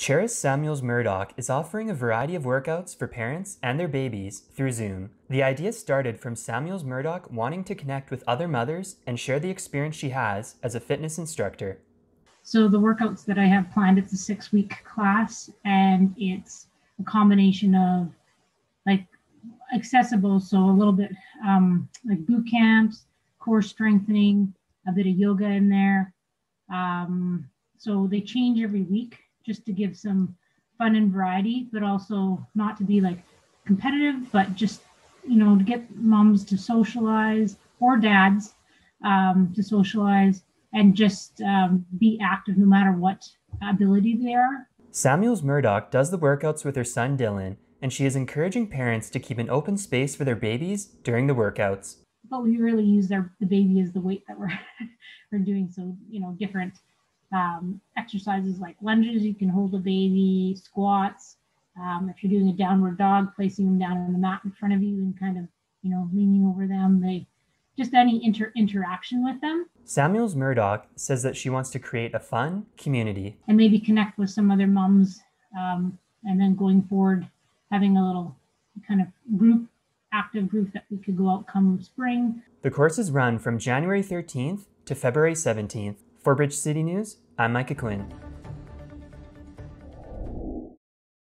Charis Samuels Murdoch is offering a variety of workouts for parents and their babies through Zoom. The idea started from Samuels Murdoch wanting to connect with other mothers and share the experience she has as a fitness instructor. So, the workouts that I have planned, it's a six week class and it's a combination of like accessible, so a little bit um, like boot camps, core strengthening, a bit of yoga in there. Um, so they change every week just to give some fun and variety, but also not to be like competitive, but just you know to get moms to socialize or dads um, to socialize and just um, be active no matter what ability they are. Samuels Murdoch does the workouts with her son Dylan, and she is encouraging parents to keep an open space for their babies during the workouts. But we really use their the baby as the weight that we're we're doing. So you know different um, exercises like lunges, you can hold a baby, squats. Um, if you're doing a downward dog, placing them down on the mat in front of you and kind of, you know, leaning over them. They just any inter- interaction with them. Samuels Murdoch says that she wants to create a fun community and maybe connect with some other moms, um, and then going forward, having a little kind of group, active group that we could go out come spring. The courses run from January 13th to February 17th. For Bridge City News, I'm Micah Quinn.